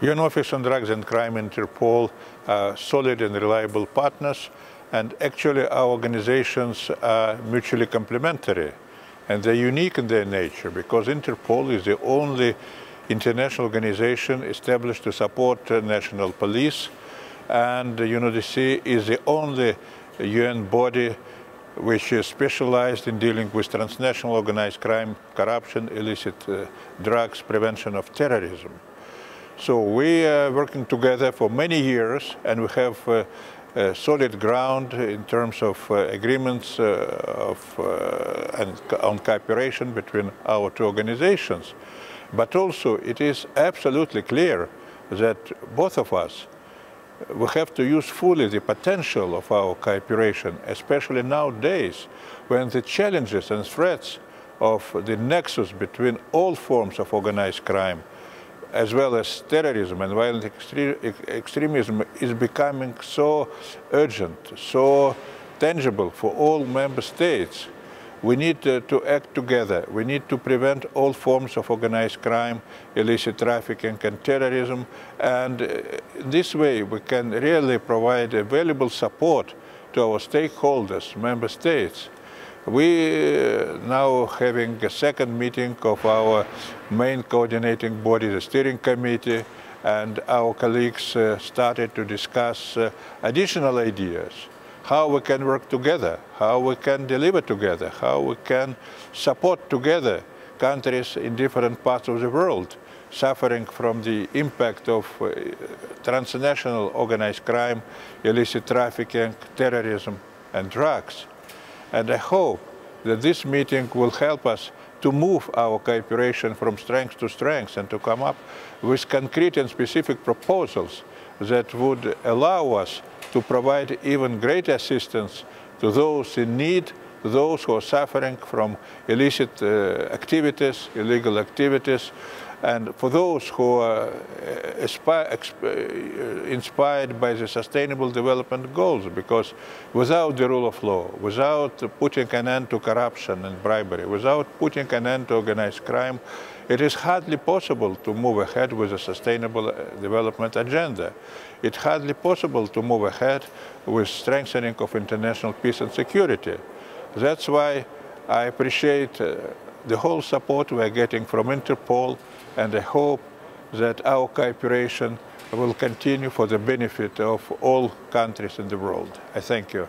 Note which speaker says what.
Speaker 1: UN Office on Drugs and Crime Interpol are solid and reliable partners, and actually our organizations are mutually complementary. And they're unique in their nature because Interpol is the only international organization established to support uh, national police, and UNODC is the only UN body which is specialized in dealing with transnational organized crime, corruption, illicit uh, drugs, prevention of terrorism. So we are working together for many years and we have uh, solid ground in terms of uh, agreements uh, of, uh, and on cooperation between our two organizations. But also it is absolutely clear that both of us we have to use fully the potential of our cooperation, especially nowadays when the challenges and threats of the nexus between all forms of organized crime as well as terrorism and violent extremism is becoming so urgent, so tangible for all member states. We need to act together. We need to prevent all forms of organized crime, illicit trafficking and terrorism. And uh, this way we can really provide a valuable support to our stakeholders, member states, we uh, now having a second meeting of our main coordinating body, the steering committee, and our colleagues uh, started to discuss uh, additional ideas, how we can work together, how we can deliver together, how we can support together countries in different parts of the world suffering from the impact of uh, transnational organized crime, illicit trafficking, terrorism, and drugs. And I hope that this meeting will help us to move our cooperation from strength to strength and to come up with concrete and specific proposals that would allow us to provide even greater assistance to those in need, those who are suffering from illicit uh, activities, illegal activities, and for those who are uh, uh, inspired by the Sustainable Development Goals, because without the rule of law, without putting an end to corruption and bribery, without putting an end to organized crime, it is hardly possible to move ahead with a sustainable uh, development agenda. It's hardly possible to move ahead with strengthening of international peace and security. That's why I appreciate uh, the whole support we're getting from Interpol, and I hope that our cooperation will continue for the benefit of all countries in the world. I thank you.